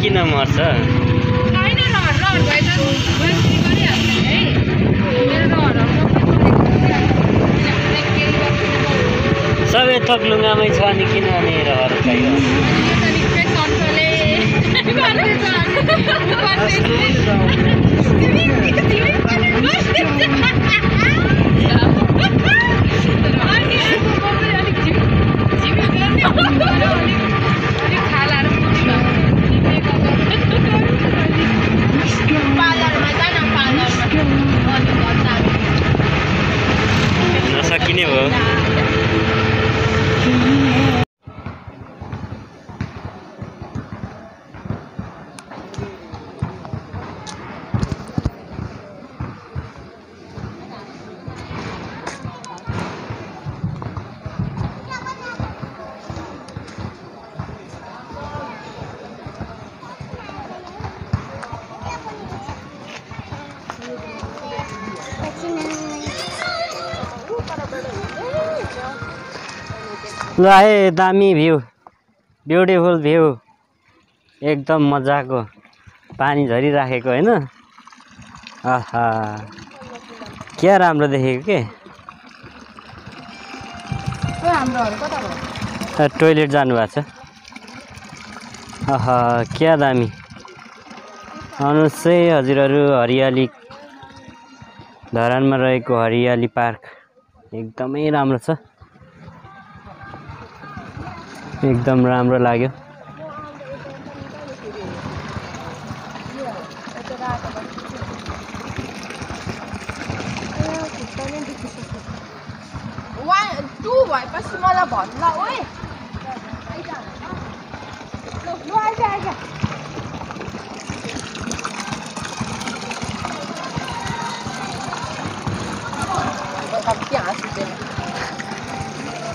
किन मर्छ? सबै थोक लुगामै छ अनि किन अनि रहर चाहियो नसकिने हो ल है दामी भ्यू। Beautiful view. एकदम मजाको पानी झरिराखेको होइन? आहा। क्या राम्रो देखेको के? टोइलेट जानुभएको छ। आहा क्या दामी। आउनुहोस् है हजुरहरू हरियाली। धरानमा रहेको हरियाली पार्क। एकदमै राम्रो छ। एकदम राम्रो लाग्यो। भएपछि मलाई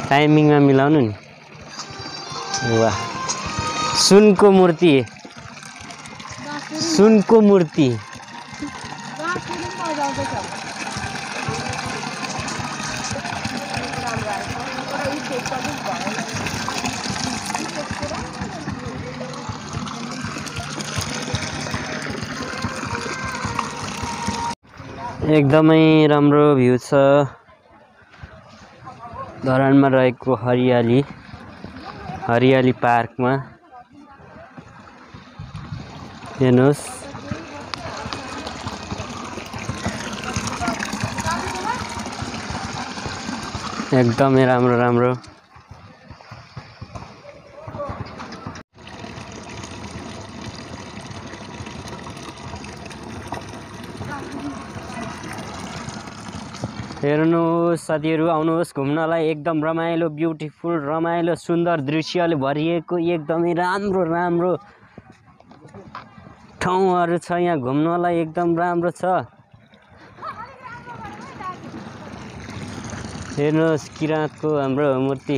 टाइमिङमा मिलाउनु नि। वाह। सुनको मूर्ति। सुनको मूर्ति। एकदमै राम्रो भ्यू छ। धरानमा रहेको हरियाली। हरियाली पार्कमा। हेर्नुहोस्। एकदमै राम्रो राम्रो। हेर्नुहोस् साथीहरू आउनुहोस् घुम्नलाई एकदम रमाइलो ब्युटिफुल रमाइलो सुन्दर दृश्यले भरिएको एकदमै राम्रो राम्रो ठाउँहरू छ यहाँ। घुम्नलाई एकदम राम्रो छ। हेर्नुहोस् किराँतको हाम्रो मूर्ति।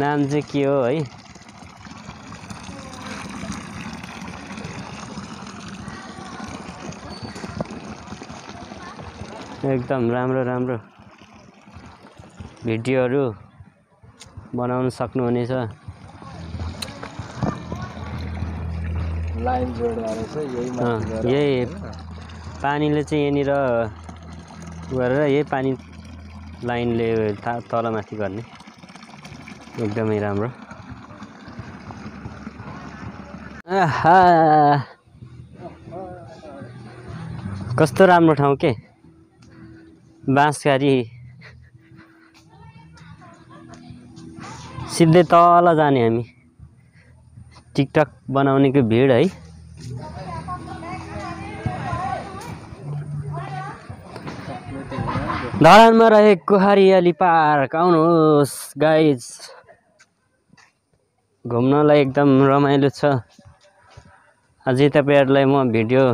नाम चाहिँ के हो है? एकदम राम्रो राम्रो भिडियोहरू बनाउन सक्नुहुनेछ। यही? पानीले चाहिँ यहाँनिर गरेर यही पानी लाइनले तलमाथि गर्ने। एकदमै राम्रो। कस्तो राम्रो ठाउँ के? बाँसघारी सिधै तल जाने हामी। टिकटक बनाउनेको भिड है। धरानमा रहेको हरियाली पार्क। आउनुहोस् गाइज घुम्नलाई एकदम रमाइलो छ। अझै तपाईँहरूलाई म भिडियो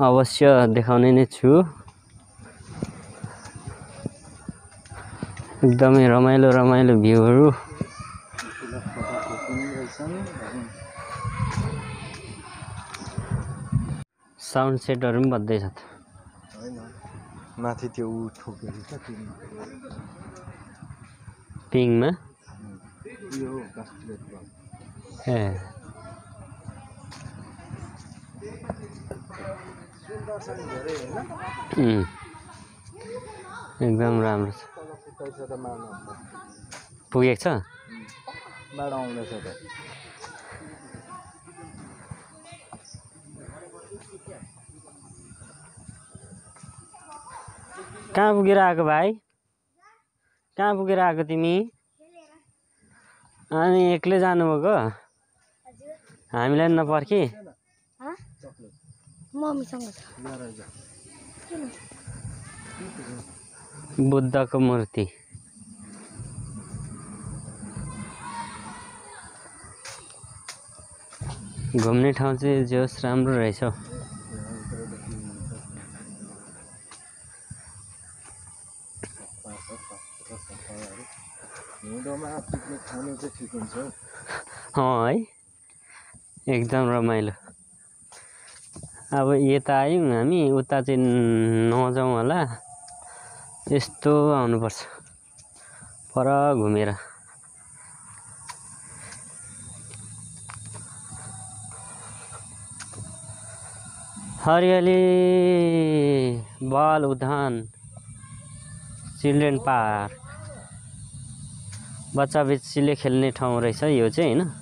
अवश्य देखाउने नै छु। एकदमै रमाइलो रमाइलो भ्यूहरू। साउन्ड सेटहरू पनि बज्दैछ त। माथि त्यो ऊ ठोकेको छ पिङमा। ए। एकदम राम्रो छ। त मार्नु पुगेको छ? बाढ आउँदैछ त। कहाँ पुगेर आएको भाइ? कहाँ पुगेर आएको तिमी? अनि एक्लै जानुभएको? हामीलाई नपर्खी? मम्मीसँग बुद्धको मूर्ति। घुम्ने ठाउँ चाहिँ जे होस् राम्रो रहेछ। हौ? एकदम रमाइलो। अब यता आयौँ हामी उता चाहिँ नजाउँ होला। यस्तो आउनुपर्छ। पर घुमेर। हरियाली बाल उद्यान चिल्ड्रेन पार्क। बच्चा बच्चीले खेल्ने ठाउँ रहेछ यो चाहिँ होइन?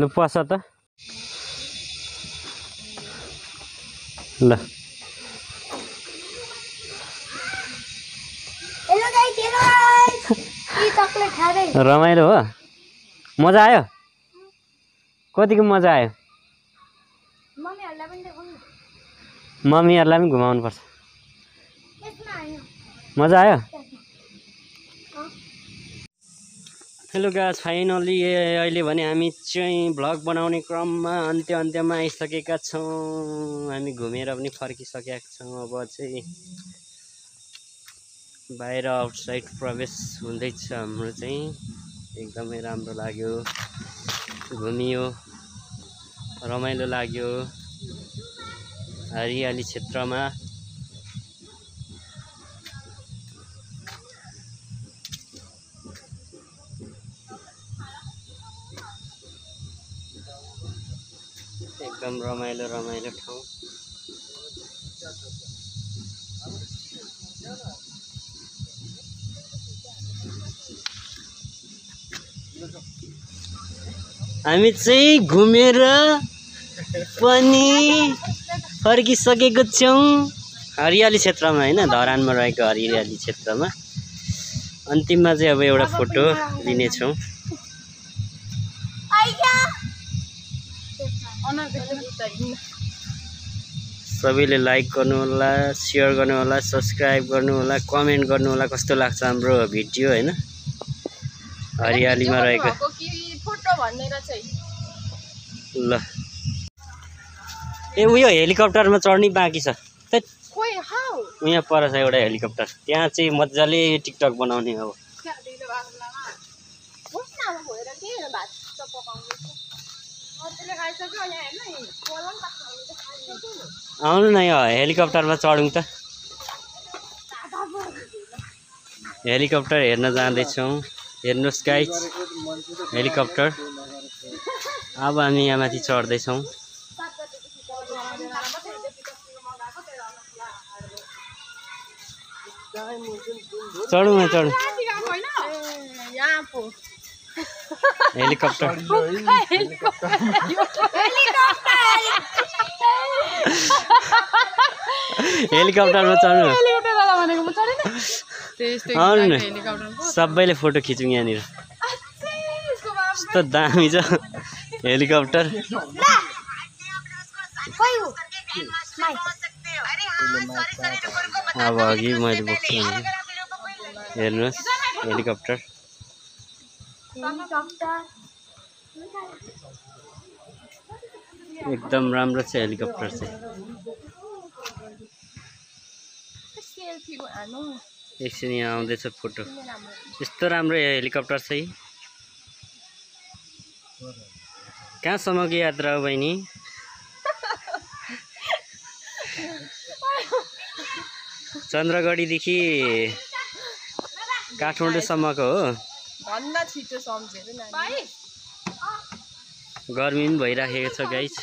लु पस त ल रमाइलो हो मजा आयो कतिको मजा आयो मम्मीहरूलाई पनि घुमाउनुपर्छ मजा आयो हेलो गाज फाइनल्ली अहिले भने हामी चाहिँ भ्लग बनाउने क्रममा अन्त्य अन्त्यमा आइसकेका छौँ। हामी घुमेर पनि फर्किसकेका छौँ। अब चाहिँ बाहिर आउटसाइड प्रवेश हुँदैछ हाम्रो चाहिँ। एकदमै राम्रो लाग्यो। घुमियो। रमाइलो लाग्यो। हरियाली क्षेत्रमा। एकदम रमाइलो रमाइलो ठाउँ। हामी चाहिँ घुमेर पनि फर्किसकेको छौँ हरियाली क्षेत्रमा होइन? धरानमा रहेको हरियाली क्षेत्रमा। अन्तिममा चाहिँ अब एउटा फोटो लिनेछौँ। सबैले लाइक गर्नु होला सेयर गर्नु होला सब्सक्राइब गर्नु होला कमेन्ट गर्नु होला कस्तो लाग्छ हाम्रो भिडियो होइन? हरियालीमा रहेको। ल। ए उयो हेलिकप्टरमा चढ्ने बाँकी छ। यहाँ पर छ एउटा हेलिकप्टर। त्यहाँ चाहिँ मजाले टिकटक बनाउने अब आउनु न यो हेलिकप्टरमा चढौँ त। हेलिकप्टर हेर्न जाँदैछौँ। हेर्नुहोस् गाइज हेलिकप्टर। अब हामी यहाँ माथि चढ्दैछौँ। चढौँ न चढौँ। हेलिकप्टर हेलिकप्टरमा चढ्नु सबैले फोटो खिचौँ यहाँनिर कस्तो दामी छ हेलिकप्टर अब अघि मैले बोक्छु हेर्नुहोस् हेलिकप्टर एकदम राम्रो छ हेलिकप्टर चाहिँ। एकछिन यहाँ आउँदैछ फोटो। यस्तो राम्रो हेलिकप्टर चाहिँ। कहाँसम्मको यात्रा हो बहिनी? चन्द्रगढीदेखि काठमाडौँसम्मको हो। भन्दा छिटो सम्झेर नानी। गर्मी पनि भइराखेको छ गाइस